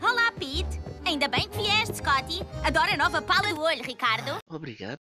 Olá, Pete. Ainda bem que vieste, Scotty. Adoro a nova pala do olho, Ricardo. Obrigado.